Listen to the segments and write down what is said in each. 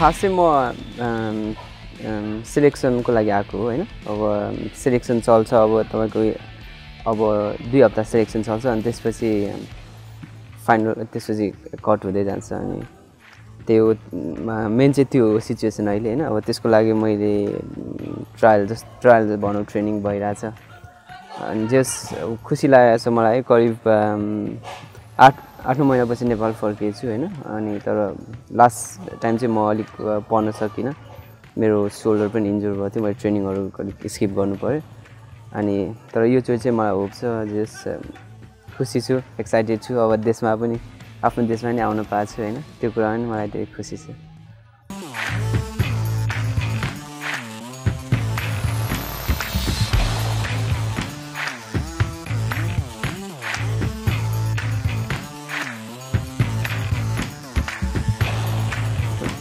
खास म सिलेक्सनको लागि आएको हो होइन? अब सिलेक्सन चल्छ अब तपाईँको अब दुई हप्ता सिलेक्सन चल्छ अनि त्यसपछि फाइनल त्यसपछि कट हुँदै जान्छ अनि त्यो मेन चाहिँ त्यो सिचुएसन अहिले होइन? अब त्यसको लागि मैले ट्रायल जस्ट ट्रायल भनौँ ट्रेनिङ भइरहेछ। अनि जस खुसी लागेको छ मलाई करिब आठ आठ महिनापछि नेपाल फर्किएछु होइन। अनि तर लास्ट टाइम चाहिँ म अलिक पढ्न सकिनँ मेरो सोल्डर पनि इन्जोर भएको थियो। मैले ट्रेनिङहरू अलिक स्किप गर्नु पऱ्यो अनि तर यो चोटि चाहिँ मलाई होप छ जस खुसी छु एक्साइटेड छु। अब देशमा पनि आफ्नो देशमा नि आउनु पाएको छु होइन। त्यो कुरा पनि मलाई धेरै खुसी छ।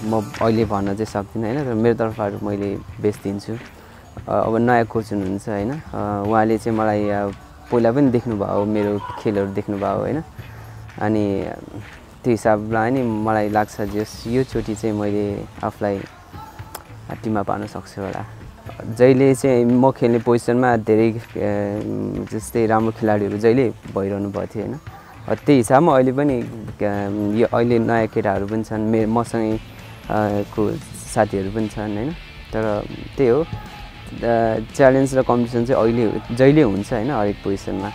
म अहिले भन्न चाहिँ सक्दिनँ होइन? तर मेरो तर्फबाट मैले बेस्ट दिन्छु। अब नयाँ कोच हुनुहुन्छ होइन? उहाँले चाहिँ मलाई पहिला पनि देख्नुभयो मेरो खेलहरू देख्नुभयो होइन? अनि त्यो हिसाबलाई नि मलाई लाग्छ जस योचोटि चाहिँ मैले आफूलाई टिममा पार्न सक्छु होला। जहिले चाहिँ म खेल्ने पोजिसनमा धेरै जस्तै राम्रो खेलाडीहरू जहिले भइरहनु भएको थियो होइन? त्यही हिसाबमा अहिले पनि यो अहिले नयाँ केटाहरू पनि छन्। मे मसँगै को साथीहरू पनि छन् होइन? तर त्यही हो। च्यालेन्ज र कम्पिटिसन चाहिँ अहिले जहिले हुन्छ होइन हरेक पोजिसनमा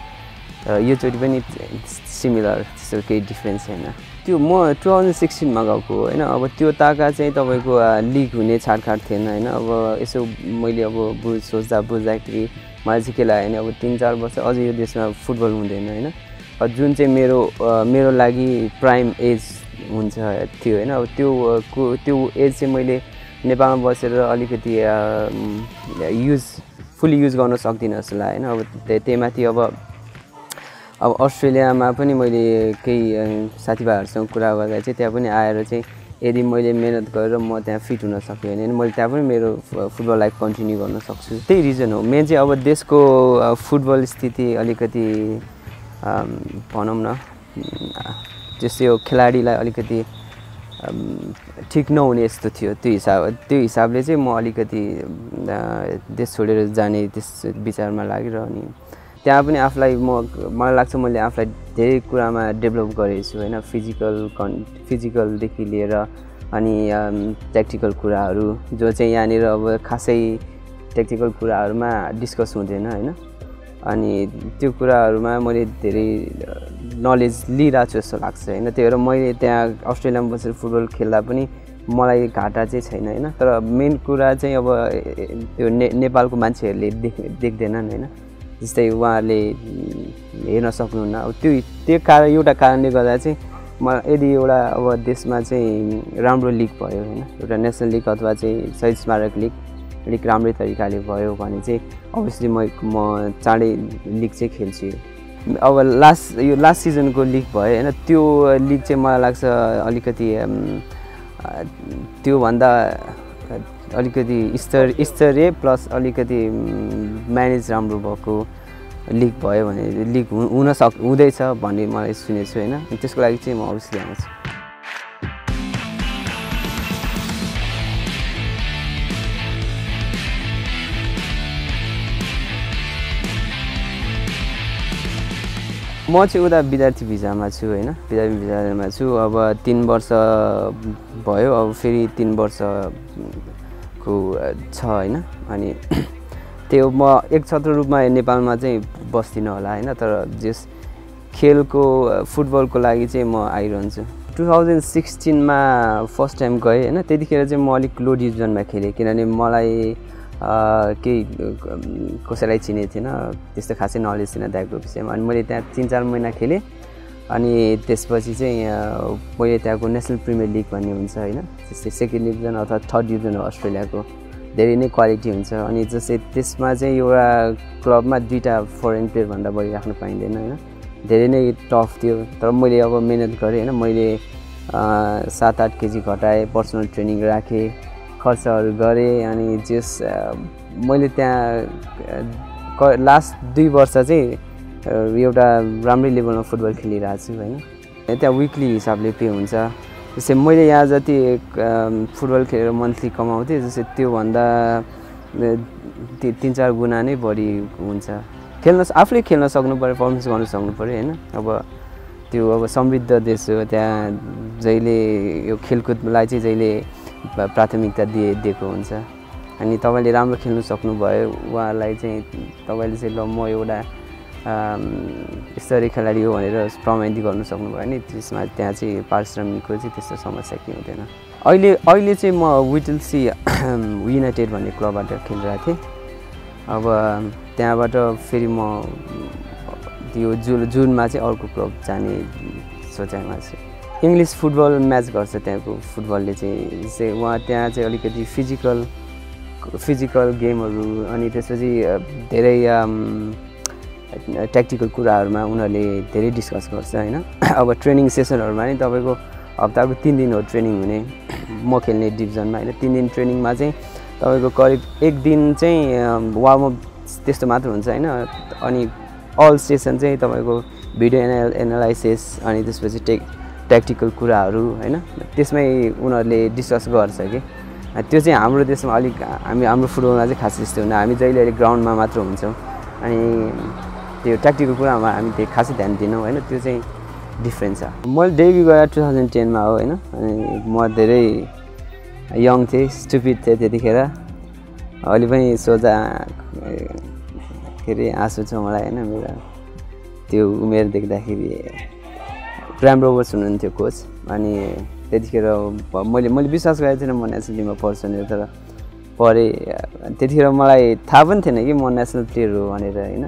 र योचोटि पनि सिमिलर त्यस्तो केही डिफ्रेन्स छैन। त्यो म टु थाउजन्ड सिक्सटिनमा गएको होइन? अब त्यो ताका चाहिँ तपाईँको लिग हुने छाटखाट थिएन होइन? अब यसो मैले अब बुझ सोच्दा बुझ्दाखेरि मलाई चाहिँ के लाग्यो भने अब तिन चार वर्ष अझै यो देशमा फुटबल हुँदैन होइन? जुन चाहिँ मेरो मेरो लागि प्राइम एज हुन्छ थियो होइन अब त्यो त्यो एज चाहिँ मैले नेपालमा बसेर अलिकति युज फुल्ली युज गर्न सक्दिनँ जस्तो लाग्यो होइन अब त्यही माथि अब अब अस्ट्रेलियामा पनि मैले केही साथीभाइहरूसँग कुरा गर्दा चाहिँ त्यहाँ पनि आएर चाहिँ यदि मैले मिहिनेत गरेर म त्यहाँ फिट हुन सक्यो भने मैले त्यहाँ पनि मेरो फुटबल लाइफ कन्टिन्यू गर्न सक्छु। त्यही रिजन हो। मेन चाहिँ अब देशको फुटबल स्थिति अलिकति भनौँ न जस्तै यो खेलाडीलाई अलिकति ठिक नहुने यस्तो थियो त्यो हिसाब त्यो हिसाबले चाहिँ म अलिकति देश छोडेर जाने त्यस विचारमा लागेर अनि त्यहाँ पनि आफूलाई म मलाई लाग्छ मैले आफूलाई धेरै कुरामा डेभलप गरेको छु होइन? फिजिकल कन् फिजिकलदेखि लिएर अनि ट्याक्टिकल कुराहरू जो चाहिँ यहाँनिर अब खासै टेक्निकल कुराहरूमा डिस्कस हुँदैन होइन? अनि त्यो कुराहरूमा मैले धेरै नलेज लिइरहेको छु जस्तो लाग्छ होइन? त्यही भएर मैले त्यहाँ अस्ट्रेलियामा बसेर फुटबल खेल्दा पनि मलाई घाटा चाहिँ छैन होइन? तर मेन कुरा चाहिँ अब त्यो ने नेपालको मान्छेहरूले देख देख्दैनन् होइन? जस्तै उहाँहरूले हेर्न सक्नुहुन्न। अब त्यो त्यो कारण एउटा कारणले गर्दा चाहिँ म यदि एउटा अब देशमा चाहिँ राम्रो लिग भयो होइन? एउटा नेसनल लिग अथवा चाहिँ शहीद स्मारक लिग अलिक राम्रै तरिकाले भयो भने चाहिँ अभियसली म म चाँडै लिग चाहिँ खेल्छु। अब लास्ट यो लास्ट सिजनको लिग भयो होइन त्यो लिग चाहिँ मलाई लाग्छ अलिकति त्योभन्दा अलिकति स्तर स्तरीय प्लस अलिकति म्यानेज राम्रो भएको लिग भयो भने लिग हुन सक् हुँदैछ भन्ने मलाई सुनेको छु होइन। त्यसको लागि चाहिँ म अवश्य आउँछु। म चाहिँ उता विद्यार्थी भिजामा छु होइन। विद्यार्थी भिजामा छु। अब तिन वर्ष भयो। अब फेरि तिन वर्षको छ होइन। अनि त्यो म एक छत्र रूपमा नेपालमा चाहिँ बस्दिनँ होला होइन। तर जस खेलको फुटबलको लागि चाहिँ म आइरहन्छु। टु थाउजन्ड सिक्सटिनमा फर्स्ट टाइम गएँ होइन। त्यतिखेर चाहिँ म अलिक लो डिभिजनमा खेलेँ। किनभने मलाई केही कसैलाई चिनेको थिएन त्यस्तो खासै नलेज थिएन दाइको विषयमा। अनि मैले त्यहाँ तिन चार महिना खेलेँ। अनि त्यसपछि चाहिँ मैले त्यहाँको नेसनल प्रिमियर लिग भन्ने हुन्छ होइन त्यस्तै सेकेन्ड डिभिजन अथवा थर्ड डिभिजन हो अस्ट्रेलियाको। धेरै नै क्वालिटी हुन्छ। अनि जस्तै त्यसमा चाहिँ एउटा क्लबमा दुईवटा फरेन प्लेयरभन्दा बढी राख्नु पाइँदैन होइन। धेरै नै टफ थियो। तर मैले अब मिहिनेत गरेँ होइन। मैले सात आठ केजी घटाएँ पर्सनल ट्रेनिङ राखेँ। खर्चहरू गरेँ अनि जस मैले त्यहाँ लास्ट दुई वर्ष चाहिँ एउटा राम्रै लेभलमा फुटबल खेलिरहेको छु होइन त्यहाँ विकली हिसाबले पे हुन्छ। जस्तै मैले यहाँ जति फुटबल खेलेर मन्थली कमाउँथेँ जस्तै त्योभन्दा तिन चार गुणा नै बढी हुन्छ। खेल्न आफूले खेल्न सक्नु पऱ्यो पर्फर्मेन्स गर्नु सक्नु पऱ्यो होइन? अब त्यो अब समृद्ध देश हो त्यहाँ जहिले यो खेलकुदलाई चाहिँ जहिले प्राथमिकता दिए दिएको हुन्छ। अनि तपाईँले राम्रो खेल्नु सक्नुभयो उहाँलाई चाहिँ तपाईँले चाहिँ ल म एउटा स्तरीय खेलाडी हो भनेर प्रमाणित गर्नु सक्नुभयो भने त्यसमा त्यहाँ चाहिँ पारिश्रमिकको चाहिँ त्यस्तो समस्या के हुँदैन। अहिले अहिले चाहिँ म विटलसी युनाइटेड भन्ने क्लबबाट खेलिरहेको थिएँ। अब त्यहाँबाट फेरि म त्यो जुन जुनमा चाहिँ अर्को क्लब जाने सोचाइमा छु। इङ्ग्लिस फुटबल म्याच गर्छ त्यहाँको फुटबलले चाहिँ। जस्तै उहाँ त्यहाँ चाहिँ अलिकति फिजिकल फिजिकल गेमहरू अनि त्यसपछि धेरै ट्याक्टिकल कुराहरूमा उनीहरूले धेरै डिस्कस गर्छ होइन? अब ट्रेनिङ सेसनहरूमा नि तपाईँको हप्ताको तिन दिन हो ट्रेनिङ हुने। म खेल्ने डिभिजनमा होइन? तिन दिन ट्रेनिङमा चाहिँ तपाईँको करिब एक दिन चाहिँ वार्मअप त्यस्तो मात्र हुन्छ होइन? अनि अल सेसन चाहिँ तपाईँको भिडियो एना एनालाइसिस अनि त्यसपछि टेक ट्याक्टिकल कुराहरू होइन? त्यसमै उनीहरूले डिस्कस गर्छ कि। त्यो चाहिँ हाम्रो देशमा अलिक हामी हाम्रो फुटबलमा चाहिँ खास त्यस्तो हुन्न हामी जहिले अहिले ग्राउन्डमा मात्र हुन्छौँ। अनि त्यो ट्याक्टिकल कुरामा हामी त्यो खासै ध्यान दिनौँ होइन? त्यो चाहिँ डिफ्रेन्स छ। मैले डेब्यु गरेँ टु थाउजन्ड टेनमा हो होइन? अनि म धेरै यङ थिएँ स्टुपिड थिएँ त्यतिखेर। अहिले पनि सोचा के अरे आँसु छ मलाई होइन? मेरो त्यो उमेर देख्दाखेरि क्राम रोबर्स हुनुहुन्थ्यो कोच अनि त्यतिखेर मैले मैले विश्वास गरेको थिइनँ म नेसनल टिममा पढ्छु भनेर तर पढेँ त्यतिखेर मलाई थाहा पनि थिएन कि म नेसनल प्लेयर हो भनेर होइन?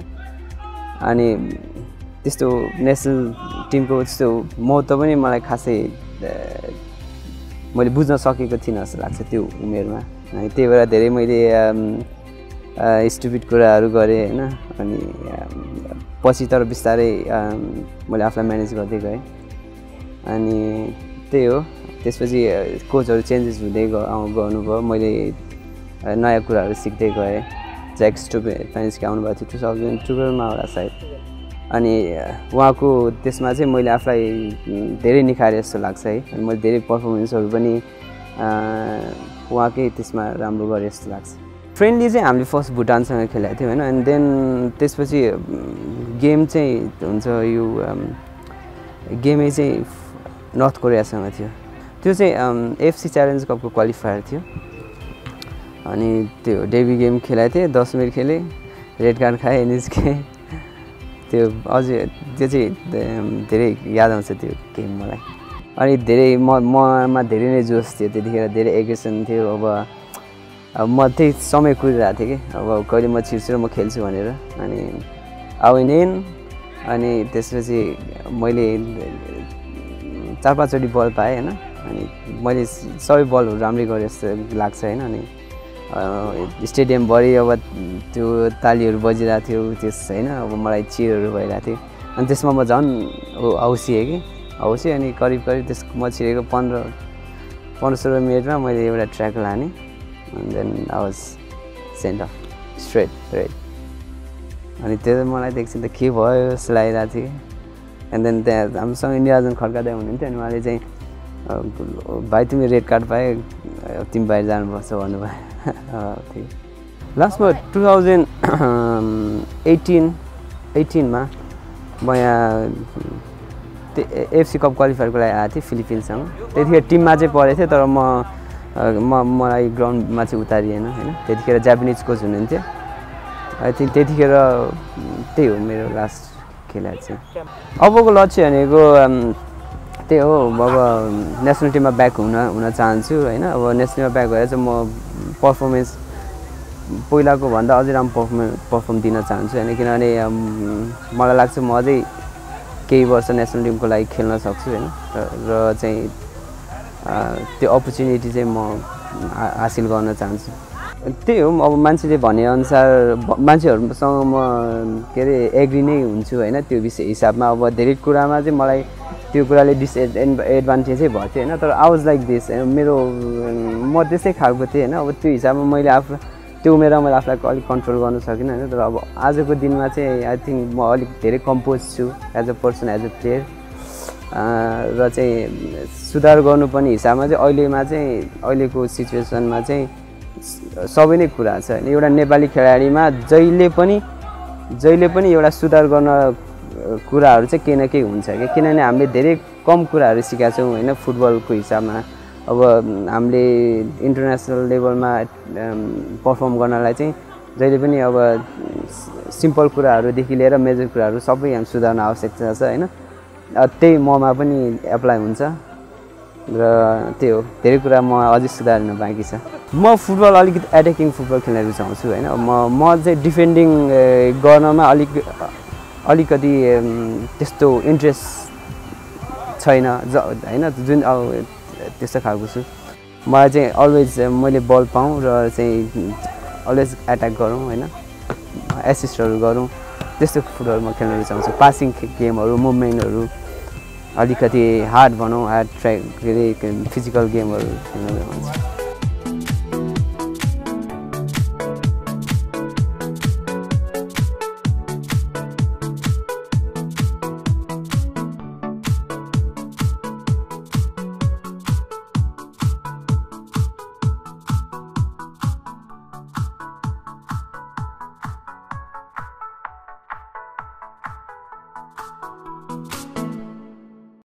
अनि त्यस्तो नेसनल टिमको त्यस्तो महत्त्व पनि मलाई खासै मैले बुझ्न सकेको थिइनँ जस्तो लाग्छ त्यो उमेरमा। अनि त्यही भएर धेरै मैले स्टुपिड कुराहरू गरेँ होइन? अनि पछि तर बिस्तारै मैले आफूलाई म्यानेज गर्दै गएँ। अनि त्यही हो। त्यसपछि कोचहरू चेन्जेस हुँदै गर्नुभयो। मैले नयाँ कुराहरू सिक्दै गएँ। ज्याक स्टुपे फाइनेन्सको आउनुभएको थियो टु थाउजन्ड टुवेल्भमा होला सायद। अनि उहाँको त्यसमा चाहिँ मैले आफूलाई धेरै निखारेँ जस्तो लाग्छ है। अनि मैले धेरै पर्फर्मेन्सहरू पनि उहाँकै त्यसमा राम्रो गरेँ जस्तो लाग्छ। फ्रेन्डली चाहिँ हामीले फर्स्ट भुटानसँग खेलेको थियौँ होइन? अनि देन त्यसपछि गेम चाहिँ हुन्छ यो गेमै चाहिँ नर्थ कोरियासँग थियो। त्यो चाहिँ एफसी च्यालेन्ज कपको क्वालिफायर थियो। अनि त्यो डेबी गेम खेलाएको थिएँ दस मिनट खेलेँ रेड कार्ड खाएँ निस्केँ। त्यो अझै त्यो चाहिँ धेरै याद आउँछ त्यो गेम मलाई। अनि धेरै म ममा धेरै नै जोस थियो त्यतिखेर धेरै एग्रेसन थियो। अब अब म त्यही समय कुरिरहेको थिएँ कि। अब कहिले म छिर्छु र म खेल्छु भनेर। अनि आउनेन अनि त्यसपछि मैले चार पाँचवटि बल पाएँ होइन? अनि मैले सबै बलहरू राम्रै गरेँ जस्तो लाग्छ होइन? अनि स्टेडियमभरि अब त्यो तालीहरू बजिरहेको थियो त्यस होइन? अब मलाई चिरहरू भइरहेको थियो। अनि त्यसमा म झन् औसिएँ कि? औसिएँ अनि करिब करिब त्यस म छिरेको पन्ध्र पन्ध्र सोह्र मिनटमा मैले एउटा ट्र्याक लाने। अनि then I was sent off straight red. अनि त्यो मलाई देख्छ त के भयो जस्तो लागिरहेको थियो। एन्ड देन त्यहाँ हामीसँग इन्डियाजन खड्काँदै हुनुहुन्थ्यो अनि उहाँले चाहिँ भाइ तिमी रेड कार्ड पाएँ तिमी बाहिर जानुपर्छ भन्नुभयो लास्टमा टु थाउजन्ड एटिन एटिनमा म यहाँ एफसी कप क्वालिफायरको लागि आएको थिएँ फिलिपिन्ससँग त्यतिखेर टिममा चाहिँ परेको थिएँ तर म म मलाई ग्राउन्डमा चाहिँ उतारिएन होइन त्यतिखेर जापानिज कोच हुनुहुन्थ्यो आई थिङ्क त्यतिखेर त्यही हो मेरो लास्ट खेला चाहिँ। अबको लक्ष्य भनेको त्यही हो अब नेसनल टिममा ब्याक हुन हुन चाहन्छु होइन? अब नेसनल टिममा ब्याक भएर चाहिँ म पर्फर्मेन्स पहिलाको भन्दा अझै राम्रो पर्फर्मे पर्फर्म दिन चाहन्छु होइन? किनभने मलाई लाग्छ म अझै केही वर्ष नेसनल टिमको लागि खेल्न सक्छु होइन? र चाहिँ त्यो अपर्च्युनिटी चाहिँ म हासिल गर्न चाहन्छु। त्यही हो अब मान्छेले भनेअनुसार मान्छेहरूसँग म के अरे एग्री नै हुन्छु होइन त्यो विषय हिसाबमा। अब धेरै कुरामा चाहिँ मलाई त्यो कुराले डिसएड एडभान्टेजै भएको थियो होइन। तर आवाज लाइक दिस मेरो म त्यसै खालको थिएँ होइन। अब त्यो हिसाबमा मैले आफू त्यो उमेरमा मैले आफूलाई अलिक कन्ट्रोल गर्न सकिनँ होइन। तर अब आजको दिनमा चाहिँ आई थिङ्क म अलिक धेरै कम्पोज छु as a person as a player र चाहिँ सुधार गर्नुपर्ने हिसाबमा चाहिँ अहिलेमा चाहिँ अहिलेको सिचुएसनमा चाहिँ सबै नै कुरा छ। एउटा नेपाली खेलाडीमा जहिले पनि जहिले पनि एउटा सुधार गर्न कुराहरू चाहिँ केही न केही हुन्छ कि किनभने हामीले धेरै कम कुराहरू सिकेका छौँ होइन फुटबलको हिसाबमा। अब हामीले इन्टरनेसनल लेभलमा पर्फर्म गर्नलाई चाहिँ जहिले पनि अब सिम्पल कुराहरूदेखि लिएर मेजर कुराहरू सबै हामी सुधार्न आवश्यकता छ होइन। त्यही ममा पनि एप्लाई हुन्छ। र त्यही हो। धेरै कुरा म अझै सुधार्न बाँकी छ। म फुटबल अलिकति एट्याकिङ फुटबल खेल्न रुचाउँछु होइन। म म चाहिँ डिफेन्डिङ गर्नमा अलिक अलिकति त्यस्तो इन्ट्रेस्ट छैन। ज होइन जुन अब त्यस्तो खालको छु। मलाई चाहिँ अलवेज मैले बल पाऊँ र चाहिँ अलवेज एट्याक गरौँ होइन। एसिस्टहरू गरौँ। त्यस्तो फुटबल म खेल्न रुचाउँछु। पासिङ गेमहरू मुभमेन्टहरू अलिकति हार्ड भनौँ हार्ड ट्र्याक के अरे फिजिकल गेमहरू खेल्न रुचाउँछु।